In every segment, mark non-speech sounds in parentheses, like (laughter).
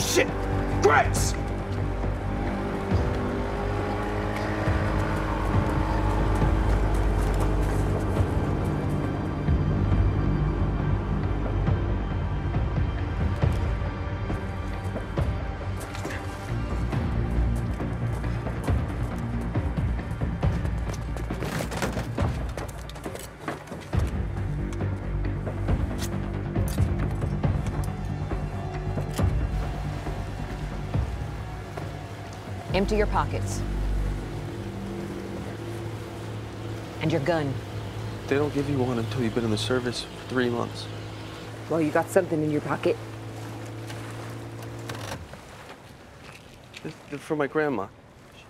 shit! Grace! Empty your pockets. And your gun. They don't give you one until you've been in the service for three months. Well, you got something in your pocket. They're- They're for my grandma.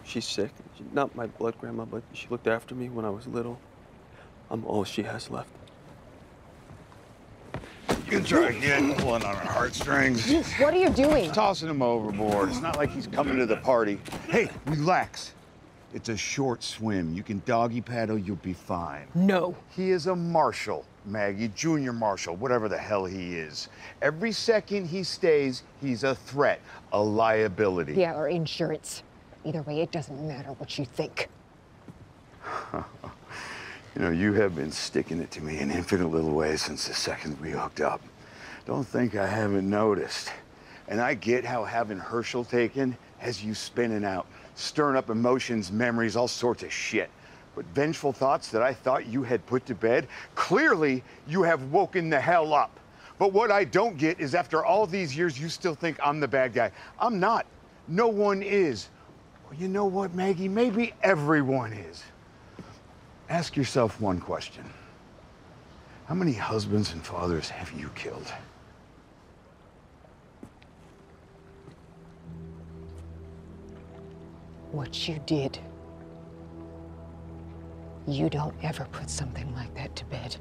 She's sick. Not my blood grandma, but she looked after me when I was little. I'm all she has left. Can try again, pulling on her heartstrings. What are you doing? Tossing him overboard. It's not like he's coming to the party. Hey, relax. It's a short swim. You can doggy paddle, you'll be fine. No. He is a marshal, Maggie, junior marshal, whatever the hell he is. Every second he stays, he's a threat, a liability. Yeah, or insurance. Either way, it doesn't matter what you think. (laughs) You know, you have been sticking it to me in infinite little ways since the second we hooked up. Don't think I haven't noticed. And I get how having Hershel taken has you spinning out, stirring up emotions, memories, all sorts of shit. But vengeful thoughts that I thought you had put to bed, clearly you have woken the hell up. But what I don't get is after all these years, you still think I'm the bad guy. I'm not. No one is. Well, you know what, Maggie? Maybe everyone is. Ask yourself one question How many husbands and fathers have you killed? What you did. You don't ever put something like that to bed.